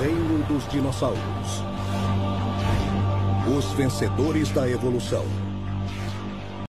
reino dos dinossauros. Os vencedores da evolução.